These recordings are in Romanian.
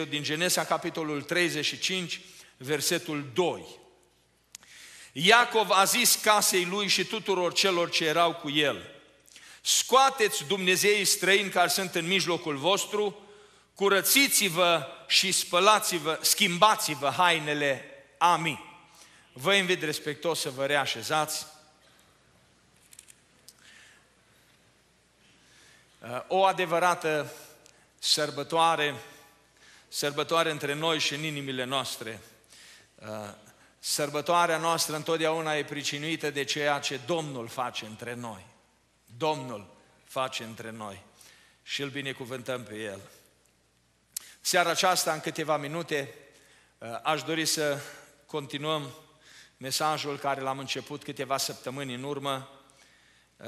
din Genesa, capitolul 35, versetul 2. Iacov a zis casei lui și tuturor celor ce erau cu el, scoateți Dumnezeii străini care sunt în mijlocul vostru, curățiți-vă și spălați-vă, schimbați-vă hainele. Amin. Vă invit respectos să vă reașezați. O adevărată sărbătoare, sărbătoare între noi și în inimile noastre. Sărbătoarea noastră întotdeauna e pricinuită de ceea ce Domnul face între noi. Domnul face între noi și îl binecuvântăm pe El. Seara aceasta, în câteva minute, aș dori să continuăm mesajul care l-am început câteva săptămâni în urmă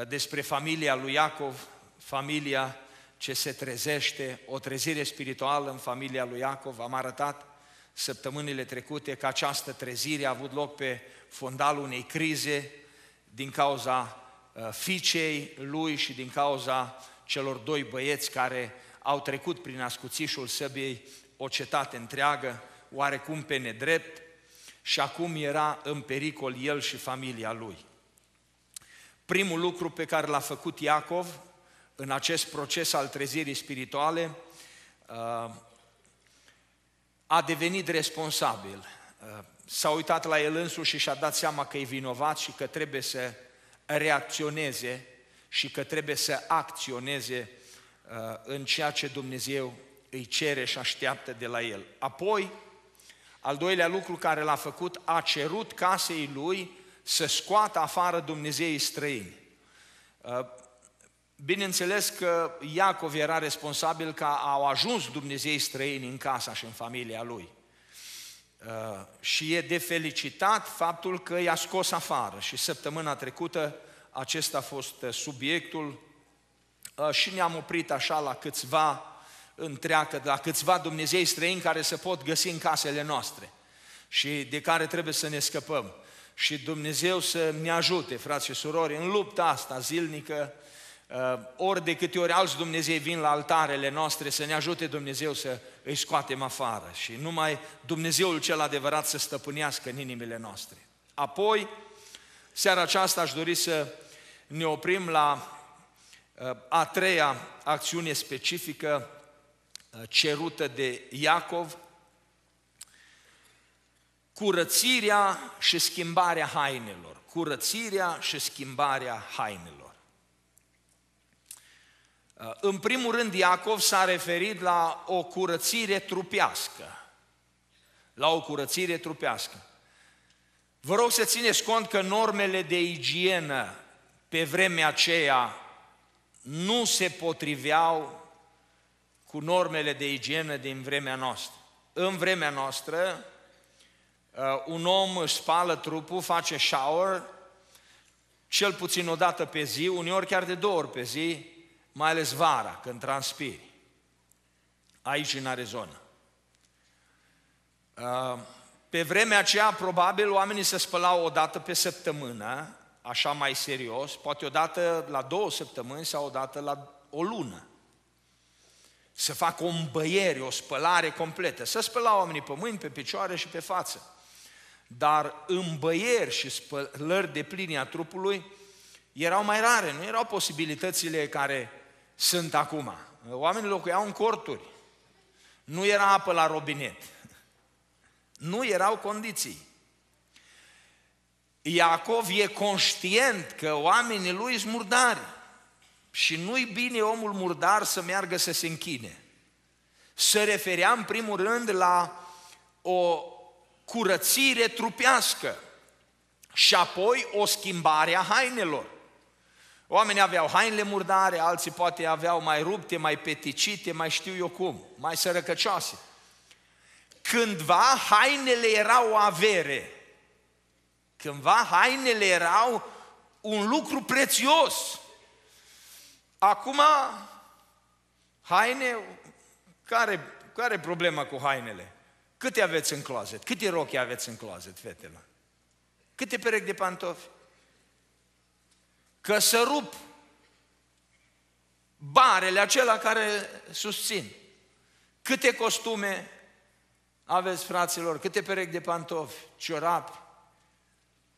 despre familia lui Iacov, familia ce se trezește, o trezire spirituală în familia lui Iacov. Am arătat săptămânile trecute că această trezire a avut loc pe fondalul unei crize din cauza uh, fiicei lui și din cauza celor doi băieți care au trecut prin ascuțișul săbiei o cetate întreagă, oarecum pe nedrept, și acum era în pericol el și familia lui. Primul lucru pe care l-a făcut Iacov în acest proces al trezirii spirituale uh, a devenit responsabil. Uh, s-a uitat la el însuși și și-a dat seama că e vinovat și că trebuie să reacționeze și că trebuie să acționeze uh, în ceea ce Dumnezeu îi cere și așteaptă de la el. Apoi, al doilea lucru care l-a făcut, a cerut casei lui să scoată afară Dumnezeii străini. Uh, bineînțeles că Iacov era responsabil că au ajuns Dumnezeii străini în casa și în familia lui. Uh, și e de felicitat faptul că i-a scos afară și săptămâna trecută acesta a fost uh, subiectul și ne-am oprit așa la câțiva întreagă, la câțiva Dumnezei străini care se pot găsi în casele noastre și de care trebuie să ne scăpăm. Și Dumnezeu să ne ajute, frați și surori, în lupta asta zilnică, uh, ori de câte ori alți Dumnezei vin la altarele noastre, să ne ajute Dumnezeu să îi scoatem afară și numai Dumnezeul cel adevărat să stăpânească în inimile noastre. Apoi, seara aceasta aș dori să ne oprim la uh, a treia acțiune specifică Uh, cerută de Iacov, curățirea și schimbarea hainelor. Curățirea și schimbarea hainelor. Uh, în primul rând, Iacov s-a referit la o curățire trupească. La o curățire trupească. Vă rog să țineți cont că normele de igienă pe vremea aceea nu se potriveau cu normele de igienă din vremea noastră. În vremea noastră, uh, un om își spală trupul, face shower, cel puțin o dată pe zi, uneori chiar de două ori pe zi, mai ales vara, când transpiri, aici în Arizona. Uh, pe vremea aceea, probabil, oamenii se spălau o dată pe săptămână, așa mai serios, poate o dată la două săptămâni sau o dată la o lună să facă o îmbăiere, o spălare completă, să spăla oamenii pe mâini, pe picioare și pe față. Dar îmbăieri și spălări de pline a trupului erau mai rare, nu erau posibilitățile care sunt acum. Oamenii locuiau în corturi, nu era apă la robinet, nu erau condiții. Iacov e conștient că oamenii lui sunt murdari. Și nu-i bine omul murdar să meargă să se închine. Se referea în primul rând la o curățire trupească și apoi o schimbare a hainelor. Oamenii aveau hainele murdare, alții poate aveau mai rupte, mai peticite, mai știu eu cum, mai sărăcăcioase. Cândva hainele erau o avere. Cândva hainele erau un lucru prețios. Acum, haine, care, care e problema cu hainele? Câte aveți în closet? Câte rochi aveți în closet, fetelor? Câte perechi de pantofi? Că să rup barele acela care susțin. Câte costume aveți, fraților, câte perechi de pantofi, ciorapi,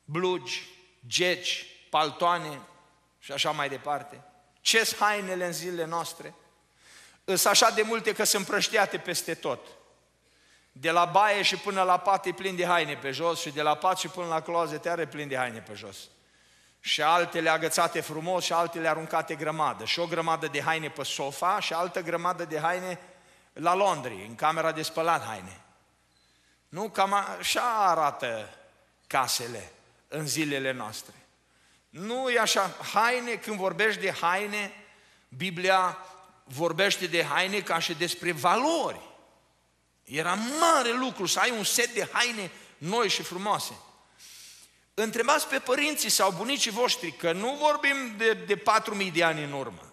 blugi, geci, paltoane și așa mai departe. ce hainele în zilele noastre? Îs așa de multe că sunt prăștiate peste tot. De la baie și până la pat e plin de haine pe jos și de la pat și până la closet are plin de haine pe jos. Și altele agățate frumos și altele aruncate grămadă. Și o grămadă de haine pe sofa și altă grămadă de haine la Londri, în camera de spălat haine. Nu, cam așa arată casele în zilele noastre. Nu e așa, haine, când vorbești de haine, Biblia vorbește de haine ca și despre valori. Era mare lucru să ai un set de haine noi și frumoase. Întrebați pe părinții sau bunicii voștri că nu vorbim de, de 4.000 de ani în urmă.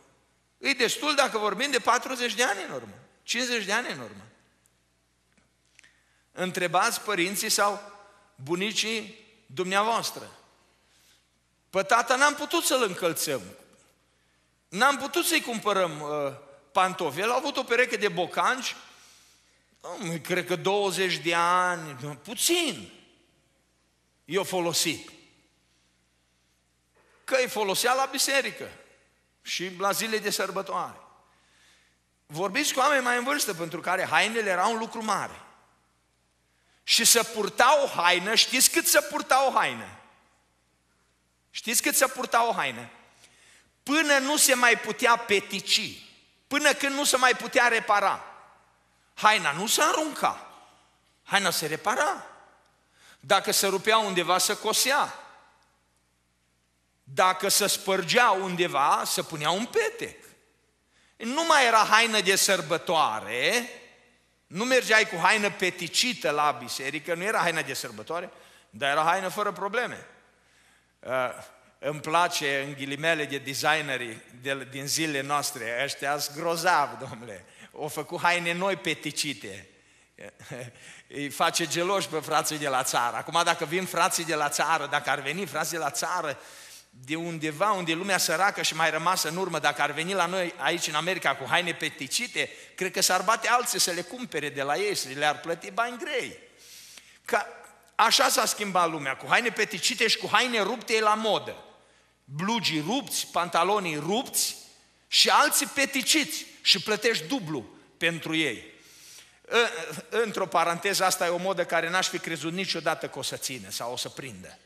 E destul dacă vorbim de 40 de ani în urmă, 50 de ani în urmă. Întrebați părinții sau bunicii dumneavoastră. Pe tata n-am putut să-l încălțăm. N-am putut să-i cumpărăm uh, pantofi. El a avut o pereche de bocanci, uh, cred că 20 de ani, puțin. I-a folosit. Că îi folosea la biserică și la zile de sărbătoare. Vorbiți cu oameni mai în vârstă pentru care hainele erau un lucru mare. Și să purta o haină, știți cât să purta o haină? Știți cât să purta o haină? Până nu se mai putea petici, până când nu se mai putea repara. Haina nu se arunca, haina se repara. Dacă se rupea undeva, să cosea. Dacă se spărgea undeva, să punea un petec. Nu mai era haină de sărbătoare, nu mergeai cu haină peticită la biserică, nu era haină de sărbătoare, dar era haină fără probleme. Uh, îmi place în ghilimele de designeri de, din zilele noastre, ăștia sunt grozav, domnule. Au făcut haine noi peticite. Îi face geloși pe frații de la țară. Acum dacă vin frații de la țară, dacă ar veni frații de la țară, de undeva unde lumea săracă și mai rămasă în urmă, dacă ar veni la noi aici în America cu haine peticite, cred că s-ar bate alții să le cumpere de la ei, să le-ar plăti bani grei. Ca, așa s-a schimbat lumea, cu haine peticite și cu haine rupte la modă. Blugii rupți, pantalonii rupți și alții peticiți și plătești dublu pentru ei. Într-o paranteză, asta e o modă care n-aș fi crezut niciodată că o să ține sau o să prindă.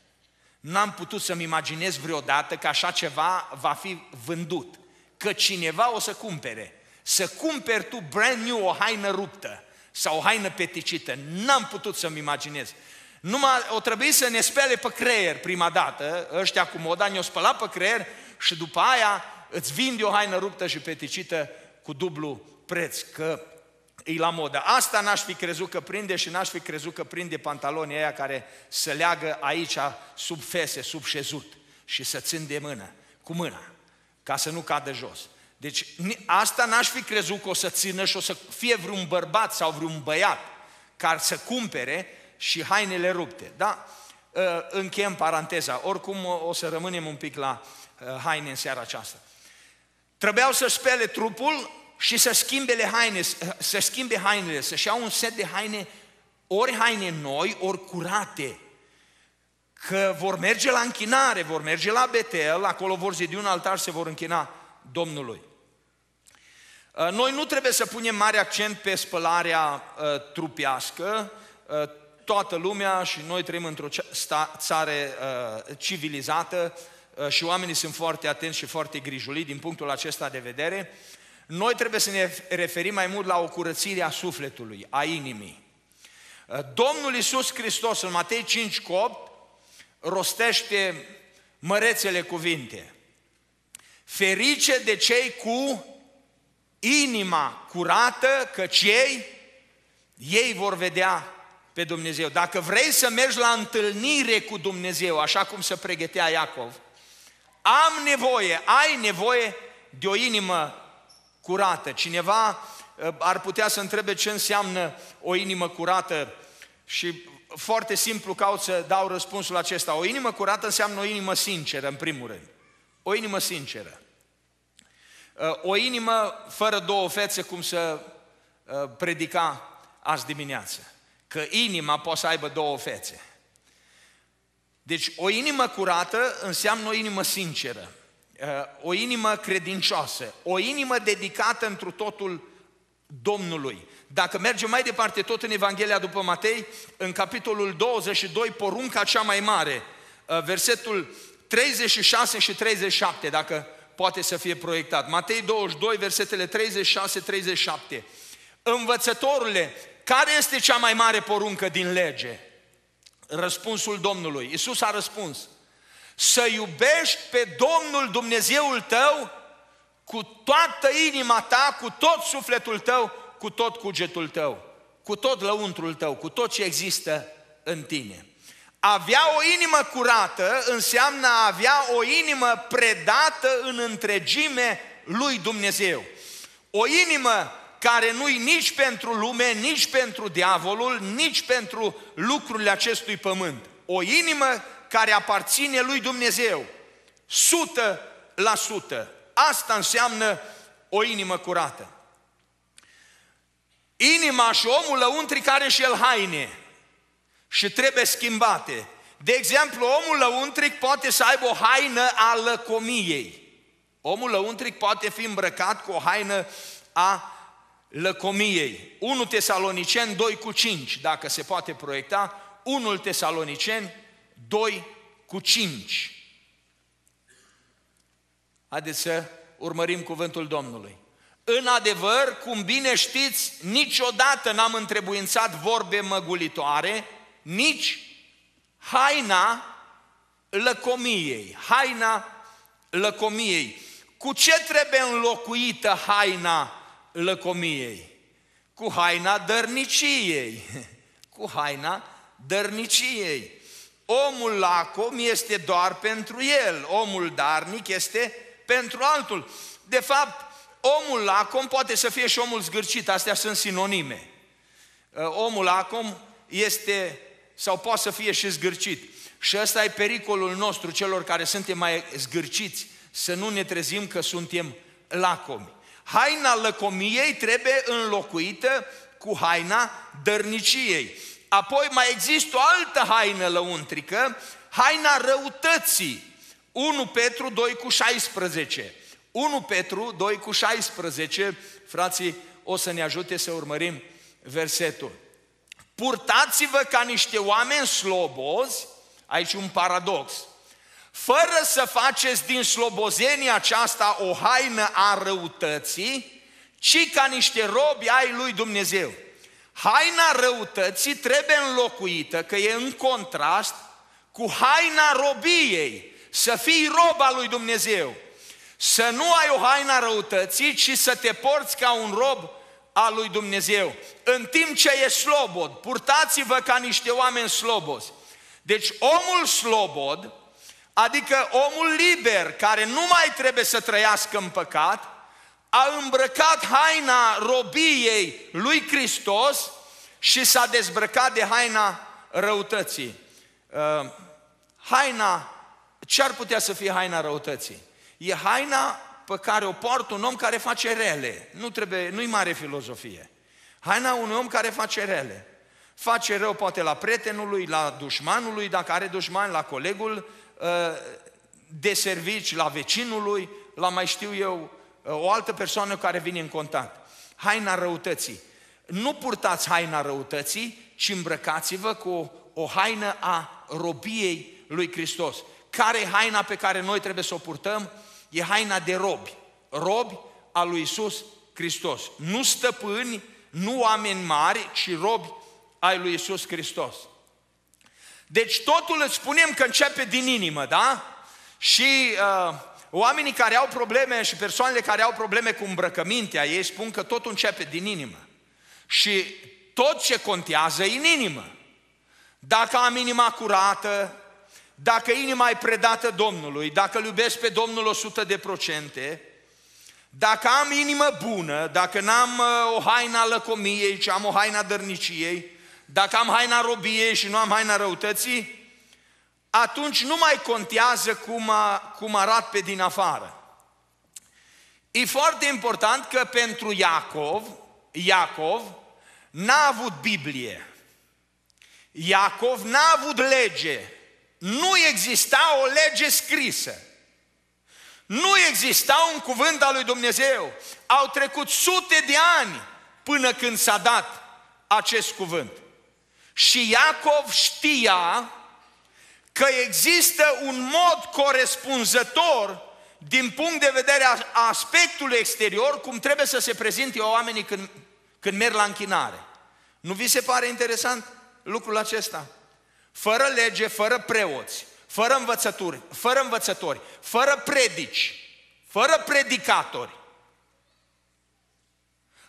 N-am putut să-mi imaginez vreodată că așa ceva va fi vândut, că cineva o să cumpere. Să cumperi tu brand new o haină ruptă sau o haină peticită. N-am putut să-mi imaginez. Numai o trebuie să ne spele pe creier prima dată, ăștia cu moda ne-o spăla pe creier și după aia îți vinde o haină ruptă și peticită cu dublu preț, că e la modă. Asta n-aș fi crezut că prinde și n-aș fi crezut că prinde pantalonii aia care se leagă aici sub fese, sub șezut și să țin de mână, cu mâna, ca să nu cadă jos. Deci asta n-aș fi crezut că o să țină și o să fie vreun bărbat sau vreun băiat care să cumpere și hainele rupte. Da? Ă, încheiem paranteza. Oricum o să rămânem un pic la ă, haine în seara aceasta. Trebuiau să spele trupul și să schimbe haine, să schimbe hainele, să-și iau un set de haine, ori haine noi, ori curate, că vor merge la închinare, vor merge la Betel, acolo vor zidi un altar, se vor închina Domnului. Uh, noi nu trebuie să punem mare accent pe spălarea uh, trupească, uh, toată lumea și noi trăim într-o țară civilizată și oamenii sunt foarte atenți și foarte grijuli din punctul acesta de vedere, noi trebuie să ne referim mai mult la o curățire a sufletului, a inimii. Domnul Iisus Hristos în Matei 5 cu 8 rostește mărețele cuvinte. Ferice de cei cu inima curată, căci ei, ei vor vedea pe Dumnezeu. Dacă vrei să mergi la întâlnire cu Dumnezeu, așa cum se pregătea Iacov, am nevoie, ai nevoie de o inimă curată. Cineva uh, ar putea să întrebe ce înseamnă o inimă curată și foarte simplu caut să dau răspunsul acesta. O inimă curată înseamnă o inimă sinceră, în primul rând. O inimă sinceră. Uh, o inimă fără două fețe, cum să uh, predica azi dimineață. Că inima poate să aibă două fețe. Deci o inimă curată înseamnă o inimă sinceră, uh, o inimă credincioasă, o inimă dedicată întru totul Domnului. Dacă mergem mai departe tot în Evanghelia după Matei, în capitolul 22, porunca cea mai mare, uh, versetul 36 și 37, dacă poate să fie proiectat. Matei 22, versetele 36-37. Învățătorule, care este cea mai mare poruncă din lege? Răspunsul Domnului. Iisus a răspuns. Să iubești pe Domnul Dumnezeul tău cu toată inima ta, cu tot sufletul tău, cu tot cugetul tău, cu tot lăuntrul tău, cu tot ce există în tine. Avea o inimă curată înseamnă a avea o inimă predată în întregime lui Dumnezeu. O inimă care nu-i nici pentru lume, nici pentru diavolul, nici pentru lucrurile acestui pământ. O inimă care aparține lui Dumnezeu, sută la sută. Asta înseamnă o inimă curată. Inima și omul lăuntric are și el haine și trebuie schimbate. De exemplu, omul lăuntric poate să aibă o haină a lăcomiei. Omul lăuntric poate fi îmbrăcat cu o haină a lăcomiei. 1 Tesaloniceni 2 cu 5, dacă se poate proiecta, 1 Tesaloniceni 2 cu 5. Haideți să urmărim cuvântul Domnului. În adevăr, cum bine știți, niciodată n-am întrebuințat vorbe măgulitoare, nici haina lăcomiei, haina lăcomiei. Cu ce trebuie înlocuită haina lăcomiei? Cu haina dărniciei, cu haina dărniciei. Omul lacom este doar pentru el, omul darnic este pentru altul. De fapt, omul lacom poate să fie și omul zgârcit, astea sunt sinonime. Omul lacom este sau poate să fie și zgârcit. Și ăsta e pericolul nostru, celor care suntem mai zgârciți, să nu ne trezim că suntem lacomi. Haina lăcomiei trebuie înlocuită cu haina dărniciei. Apoi mai există o altă haină lăuntrică, haina răutății. 1 Petru 2 cu 16. 1 Petru 2 cu 16, frații o să ne ajute să urmărim versetul. Purtați-vă ca niște oameni slobozi, aici un paradox, fără să faceți din slobozenia aceasta o haină a răutății, ci ca niște robi ai lui Dumnezeu. Haina răutății trebuie înlocuită, că e în contrast, cu haina robiei, să fii roba lui Dumnezeu. Să nu ai o haina răutății, ci să te porți ca un rob a lui Dumnezeu. În timp ce e slobod, purtați-vă ca niște oameni slobozi. Deci omul slobod, adică omul liber, care nu mai trebuie să trăiască în păcat, a îmbrăcat haina robiei lui Hristos și s-a dezbrăcat de haina răutății. Uh, haina, ce ar putea să fie haina răutății? E haina pe care o poartă un om care face rele. Nu trebuie, nu-i mare filozofie. Haina unui om care face rele. Face rău poate la prietenului, la dușmanului, dacă are dușman, la colegul ă, de servici, la vecinului, la mai știu eu, ă, o altă persoană care vine în contact. Haina răutății. Nu purtați haina răutății, ci îmbrăcați-vă cu o haină a robiei lui Hristos. Care e haina pe care noi trebuie să o purtăm? e haina de robi, robi al lui Isus Hristos. Nu stăpâni, nu oameni mari, ci robi ai lui Isus Hristos. Deci totul îți spunem că începe din inimă, da? Și uh, oamenii care au probleme și persoanele care au probleme cu îmbrăcămintea, ei spun că totul începe din inimă. Și tot ce contează e în inimă. Dacă am inima curată, dacă inima e predată Domnului, dacă îl iubesc pe Domnul 100 de procente, dacă am inimă bună, dacă n-am uh, o haina lăcomiei, ci am o haina dărniciei, dacă am haina robiei și nu am haina răutății, atunci nu mai contează cum, a, cum arat pe din afară. E foarte important că pentru Iacov, Iacov, n-a avut Biblie. Iacov n-a avut lege. Nu exista o lege scrisă. Nu exista un cuvânt al lui Dumnezeu. Au trecut sute de ani până când s-a dat acest cuvânt. Și Iacov știa că există un mod corespunzător din punct de vedere a aspectului exterior, cum trebuie să se prezinte oamenii când, când merg la închinare. Nu vi se pare interesant lucrul acesta? Fără lege, fără preoți, fără învățături, fără învățători, fără predici, fără predicatori,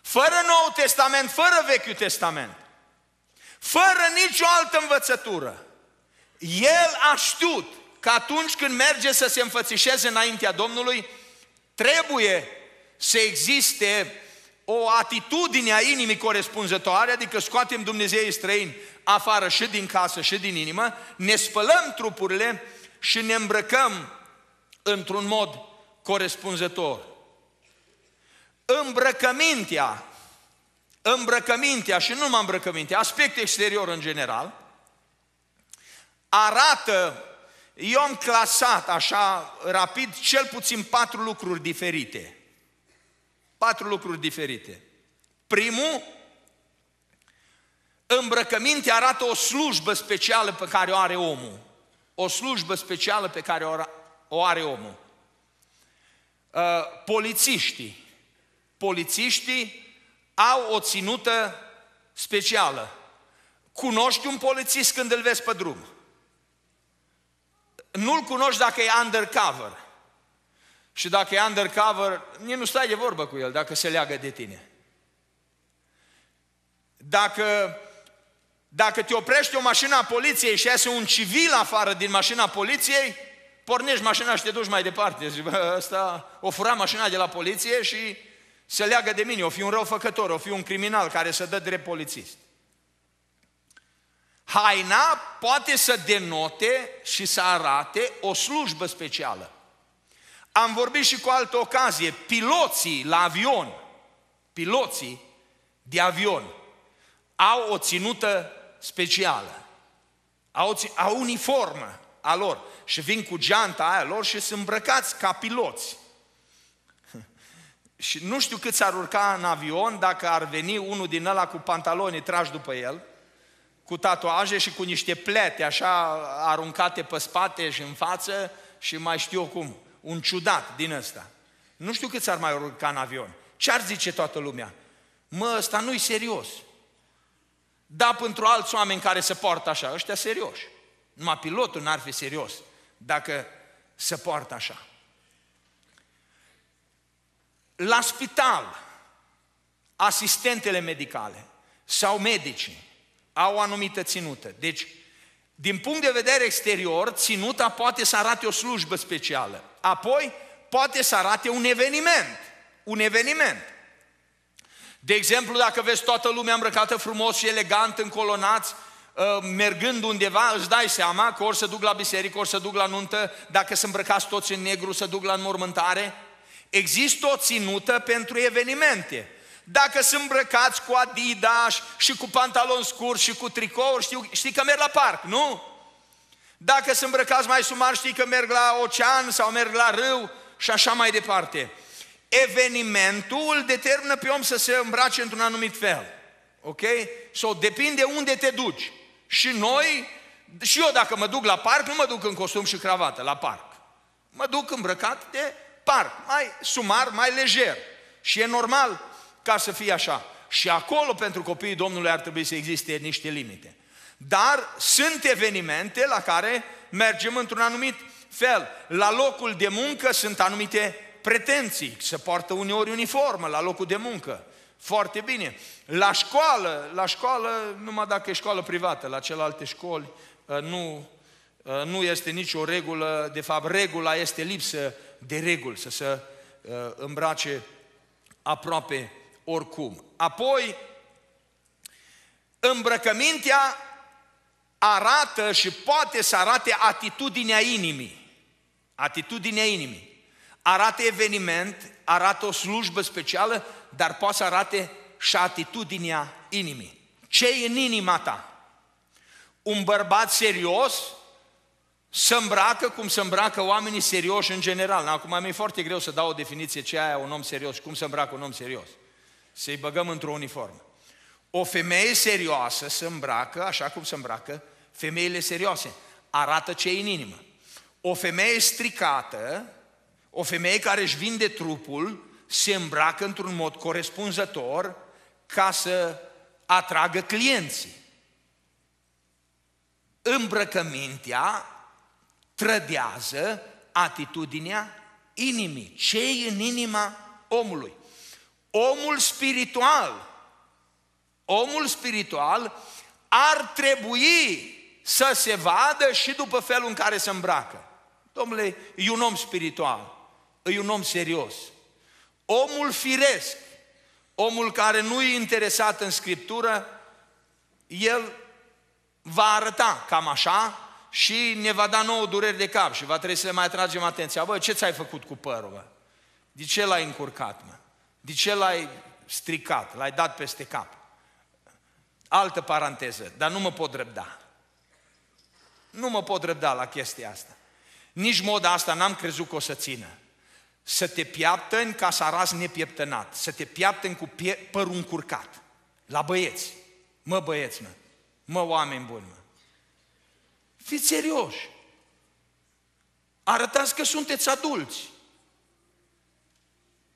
fără Nou Testament, fără Vechiul Testament, fără nicio altă învățătură. El a știut că atunci când merge să se înfățișeze înaintea Domnului, trebuie să existe o atitudine a inimii corespunzătoare, adică scoatem Dumnezeii străini afară și din casă și din inimă, ne spălăm trupurile și ne îmbrăcăm într-un mod corespunzător. Îmbrăcămintea, îmbrăcămintea și nu numai îmbrăcămintea, aspectul exterior în general, arată, eu am clasat așa rapid cel puțin patru lucruri diferite. Patru lucruri diferite. Primul, îmbrăcămintea arată o slujbă specială pe care o are omul. O slujbă specială pe care o are omul. Uh, polițiștii. Polițiștii au o ținută specială. Cunoști un polițist când îl vezi pe drum. Nu-l cunoști dacă e undercover. Și dacă e undercover, nici nu stai de vorbă cu el dacă se leagă de tine. Dacă, dacă te oprește o mașină a poliției și iese un civil afară din mașina poliției, pornești mașina și te duci mai departe. Zici, bă, ăsta o fura mașina de la poliție și se leagă de mine, o fi un răufăcător, o fi un criminal care să dă drept polițist. Haina poate să denote și să arate o slujbă specială. Am vorbit și cu altă ocazie, piloții la avion, piloții de avion, au o ținută specială, au, au uniformă a lor și vin cu geanta aia lor și sunt îmbrăcați ca piloți. și nu știu cât s-ar urca în avion dacă ar veni unul din ăla cu pantaloni trași după el, cu tatuaje și cu niște plete așa aruncate pe spate și în față și mai știu eu cum, un ciudat din ăsta. Nu știu cât s-ar mai urca în avion. Ce ar zice toată lumea? Mă, ăsta nu-i serios. Da, pentru alți oameni care se poartă așa, ăștia serioși. Numai pilotul n-ar fi serios dacă se poartă așa. La spital, asistentele medicale sau medicii au o anumită ținută. Deci, din punct de vedere exterior, ținuta poate să arate o slujbă specială. Apoi, poate să arate un eveniment. Un eveniment. De exemplu, dacă vezi toată lumea îmbrăcată frumos și elegant, încolonați, ă, mergând undeva, îți dai seama că ori să duc la biserică, ori să duc la nuntă, dacă sunt îmbrăcați toți în negru, să duc la înmormântare. Există o ținută pentru evenimente. Dacă sunt îmbrăcați cu Adidas și cu pantaloni scurți și cu tricouri, știu, știi că merg la parc, nu? Dacă sunt îmbrăcați mai sumar, știi că merg la ocean sau merg la râu și așa mai departe. Evenimentul îl determină pe om să se îmbrace într-un anumit fel. Ok? So, depinde unde te duci. Și noi, și eu dacă mă duc la parc, nu mă duc în costum și cravată la parc. Mă duc îmbrăcat de parc, mai sumar, mai lejer. Și e normal ca să fie așa. Și acolo pentru copiii Domnului ar trebui să existe niște limite. Dar sunt evenimente la care mergem într-un anumit fel. La locul de muncă sunt anumite pretenții. Se poartă uneori uniformă la locul de muncă. Foarte bine. La școală, la școală, numai dacă e școală privată, la celelalte școli ă, nu, ă, nu este nicio regulă, de fapt regula este lipsă de reguli, să se ă, îmbrace aproape oricum. Apoi, îmbrăcămintea arată și poate să arate atitudinea inimii. Atitudinea inimii. Arată eveniment, arată o slujbă specială, dar poate să arate și atitudinea inimii. Ce e în inima ta? Un bărbat serios să îmbracă cum se îmbracă oamenii serioși în general. Acum mi-e foarte greu să dau o definiție ce aia un om serios și cum se îmbracă un om serios. Să-i băgăm într-o uniformă. O femeie serioasă se îmbracă așa cum se îmbracă femeile serioase. Arată ce e în inimă. O femeie stricată, o femeie care își vinde trupul, se îmbracă într-un mod corespunzător ca să atragă clienții. Îmbrăcămintea trădează atitudinea inimii. ce e în inima omului? Omul spiritual, omul spiritual ar trebui să se vadă și după felul în care se îmbracă. Domnule, e un om spiritual, e un om serios. Omul firesc, omul care nu e interesat în Scriptură, el va arăta cam așa și ne va da nouă dureri de cap și va trebui să le mai atragem atenția. Bă, ce ți-ai făcut cu părul, bă? De ce l-ai încurcat, mă? De ce l-ai stricat? L-ai dat peste cap? Altă paranteză, dar nu mă pot răbda. Nu mă pot răbda la chestia asta. Nici moda asta n-am crezut că o să țină. Să te piaptăni ca să arăți nepieptănat. Să te piaptăni cu pie- părul încurcat. La băieți. Mă băieți, mă. Mă oameni buni, mă. Fiți serioși. Arătați că sunteți adulți.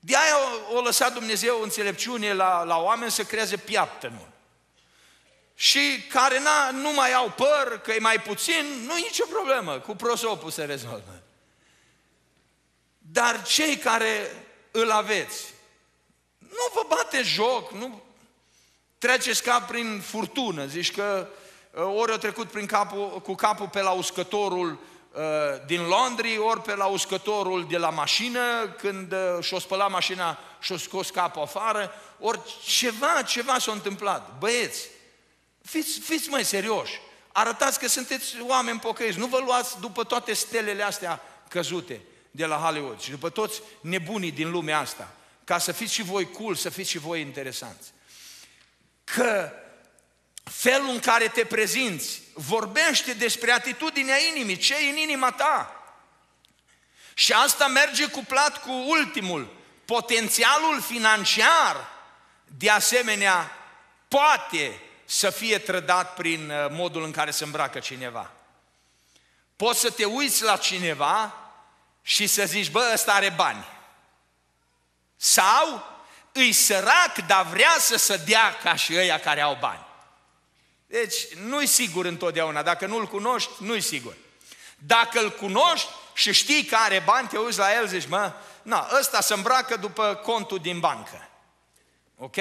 De aia o, o lăsat Dumnezeu înțelepciune la, la oameni să creeze piaptănul. Și care n nu mai au păr, că e mai puțin, nu e nicio problemă, cu prosopul se rezolvă. Dar cei care îl aveți, nu vă bate joc, nu treceți ca prin furtună, zici că Uh, ori a trecut prin capul, cu capul pe la uscătorul uh, din Londri, ori pe la uscătorul de la mașină, când uh, și-o spălat mașina și-o scos capul afară, ori ceva, ceva s-a întâmplat. Băieți, fiți, fiți mai serioși, arătați că sunteți oameni pocăiți, nu vă luați după toate stelele astea căzute de la Hollywood și după toți nebunii din lumea asta, ca să fiți și voi cool, să fiți și voi interesanți. Că felul în care te prezinți vorbește despre atitudinea inimii, ce e în inima ta. Și asta merge cuplat cu ultimul. Potențialul financiar, de asemenea, poate să fie trădat prin uh, modul în care se îmbracă cineva. Poți să te uiți la cineva și să zici, bă, ăsta are bani. Sau îi sărac, dar vrea să se dea ca și ăia care au bani. Deci nu-i sigur întotdeauna, dacă nu-l cunoști, nu-i sigur. Dacă îl cunoști și știi că are bani, te uiți la el, zici, mă, na, ăsta se îmbracă după contul din bancă. Ok?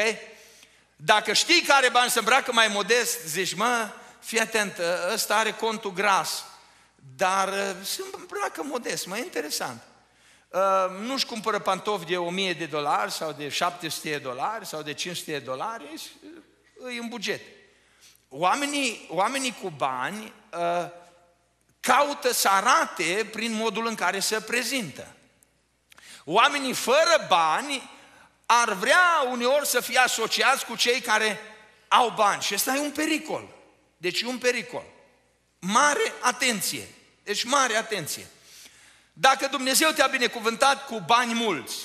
Dacă știi că are bani, se îmbracă mai modest, zici, mă, fii atent, ăsta are contul gras, dar uh, se îmbracă modest, mai interesant. Uh, nu-și cumpără pantofi de 1000 de dolari sau de 700 de dolari sau de 500 de dolari, e în buget. Oamenii, oamenii cu bani uh, caută să arate prin modul în care se prezintă. Oamenii fără bani ar vrea uneori să fie asociați cu cei care au bani. Și ăsta e un pericol. Deci e un pericol. Mare atenție. Deci mare atenție. Dacă Dumnezeu te-a binecuvântat cu bani mulți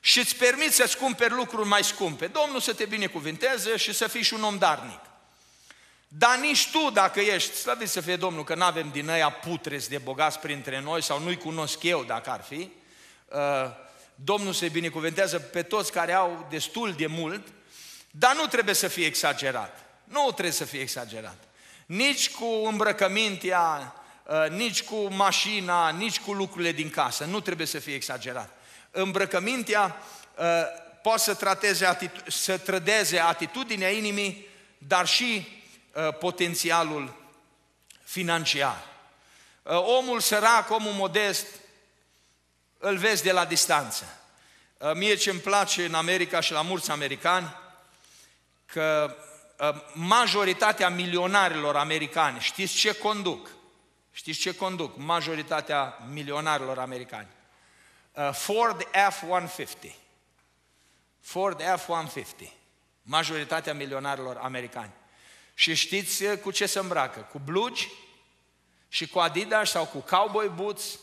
și îți permiți să-ți cumperi lucruri mai scumpe, Domnul să te binecuvânteze și să fii și un om darnic. Dar nici tu, dacă ești, slăvit să fie Domnul, că nu avem din ăia putres de bogați printre noi, sau nu-i cunosc eu dacă ar fi, uh, Domnul se binecuvântează pe toți care au destul de mult, dar nu trebuie să fie exagerat. Nu trebuie să fie exagerat. Nici cu îmbrăcămintea, uh, nici cu mașina, nici cu lucrurile din casă. Nu trebuie să fie exagerat. Îmbrăcămintea uh, poate să, trateze, să trădeze atitudinea inimii, dar și Uh, potențialul financiar. Uh, omul sărac, omul modest, îl vezi de la distanță. Uh, mie ce îmi place în America și la mulți americani, că majoritatea milionarilor americani, știți ce conduc? Știți ce conduc? Majoritatea milionarilor americani. Ford F-150. Ford F-150. Majoritatea milionarilor americani. Și știți cu ce se îmbracă? Cu blugi și cu Adidas sau cu cowboy boots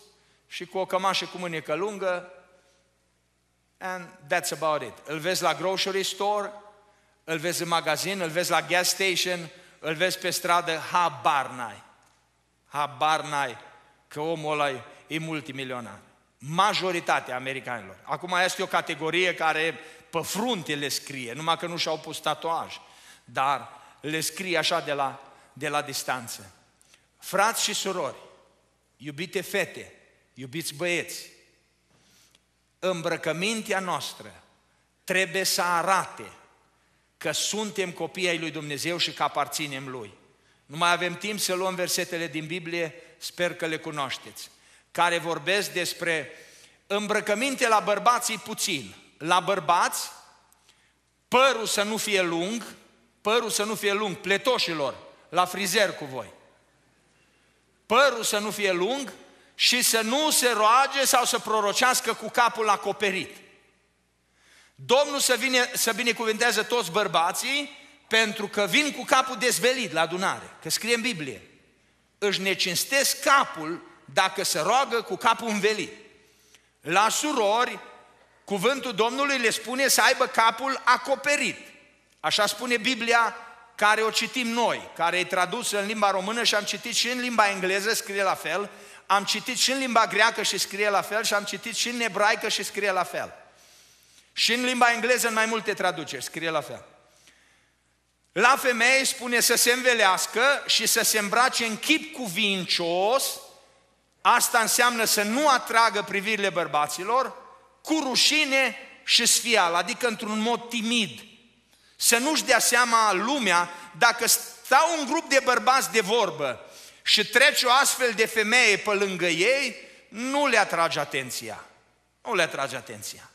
și cu o cămașă cu mânecă lungă and that's about it. Îl vezi la grocery store, îl vezi în magazin, îl vezi la gas station, îl vezi pe stradă, habar n-ai. Habar n-ai că omul ăla e multimilionar. Majoritatea americanilor. Acum este o categorie care pe frunte le scrie, numai că nu și-au pus tatuaj, dar le scrie așa de la, de la distanță. Frați și surori, iubite fete, iubiți băieți, îmbrăcămintea noastră trebuie să arate că suntem copii ai lui Dumnezeu și că aparținem lui. Nu mai avem timp să luăm versetele din Biblie, sper că le cunoașteți, care vorbesc despre îmbrăcăminte la bărbații puțin. La bărbați, părul să nu fie lung, părul să nu fie lung, pletoșilor, la frizer cu voi. Părul să nu fie lung și să nu se roage sau să prorocească cu capul acoperit. Domnul să, vine, să binecuvântează toți bărbații pentru că vin cu capul dezvelit la adunare, că scrie în Biblie. Își necinstesc capul dacă se roagă cu capul învelit. La surori, cuvântul Domnului le spune să aibă capul acoperit. Așa spune Biblia care o citim noi, care e tradusă în limba română și am citit și în limba engleză, scrie la fel, am citit și în limba greacă și scrie la fel și am citit și în ebraică și scrie la fel. Și în limba engleză în mai multe traduceri scrie la fel. La femeie spune să se învelească și să se îmbrace în chip cuvincios, asta înseamnă să nu atragă privirile bărbaților, cu rușine și sfial, adică într-un mod timid. Să nu-și dea seama lumea dacă stau un grup de bărbați de vorbă și trece o astfel de femeie pe lângă ei, nu le atrage atenția. Nu le atrage atenția.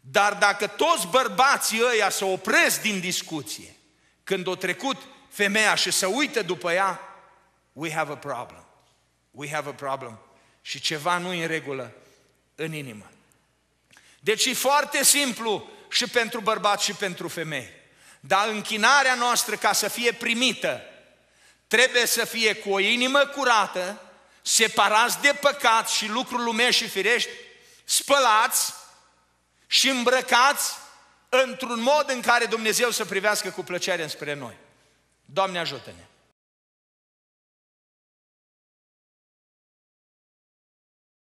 Dar dacă toți bărbații ăia se opresc din discuție, când o trecut femeia și se uită după ea, we have a problem. We have a problem. Și ceva nu e în regulă în inimă. Deci e foarte simplu și pentru bărbați și pentru femei. Dar închinarea noastră ca să fie primită trebuie să fie cu o inimă curată, separați de păcat și lucruri lumești și firești, spălați și îmbrăcați într-un mod în care Dumnezeu să privească cu plăcere înspre noi. Doamne ajută-ne!